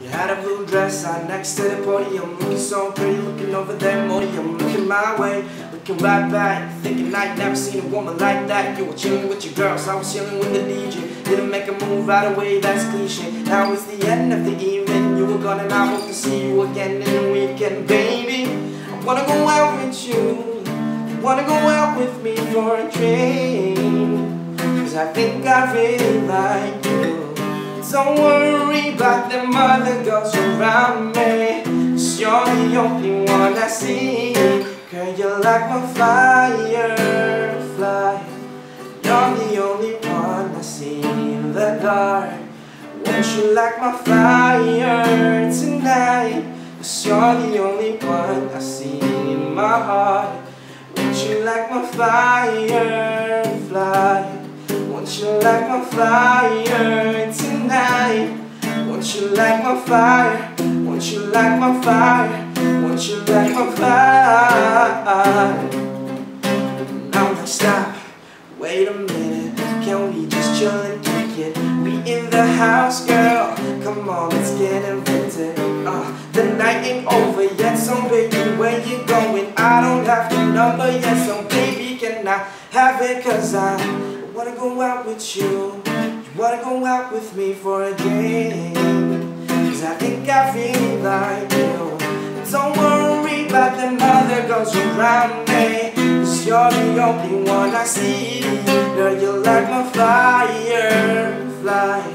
You had a blue dress on next to the podium. Looking so pretty, looking over that podium Looking my way, looking right back Thinking I'd never seen a woman like that. You were chilling with your girls, I was chilling with the DJ Didn't make a move right away, that's cliche. Now it's the end of the evening. You were gone and I hope to see you again in the weekend Baby, I wanna go out with you wanna go out with me for a drink. Cause I think I really like you. Don't worry about them other girls around me. Cause you're the only one I see. Girl, you're like my firefly You're the only one I see in the dark. Won't you light my fire tonight? Cause you're the only one I see in my heart. Won't you light my firefly Won't you light my fire tonight? Won't you light my fire? Won't you light my fire? Won't you light my fire? Now let's stop. Wait a minute. Can we just chill and kick it? We in the house, girl. Come on, let's get invented. Uh, the night ain't over yet, so baby, where you going? I don't have your number yet, so baby, can I have it? Cause I wanna go out with You wanna go out with me for a drink? Cause I think I really like you. Don't worry about them other girls around me. Cause you're the only one I see. Girl, you're like my firefly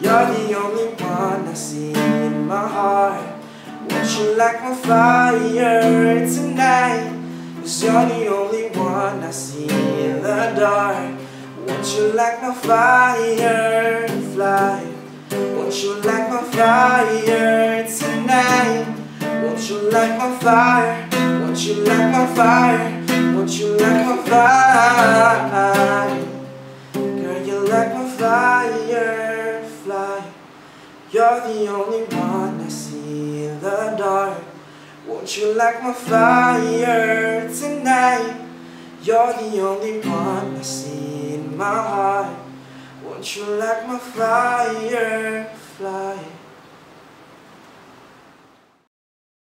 You're the only one I see in my heart. Won't you light my fire tonight. Cause you're the only one I see in the dark won't you light my fire fly? Won't you light my fire tonight? Won't you light my fire? Won't you light my fire? Won't you light my fire? Girl, you light my fire fly. You're the only one I see in the dark. Won't you light my fire tonight? You're the only one I see in my heart. Won't you like my fire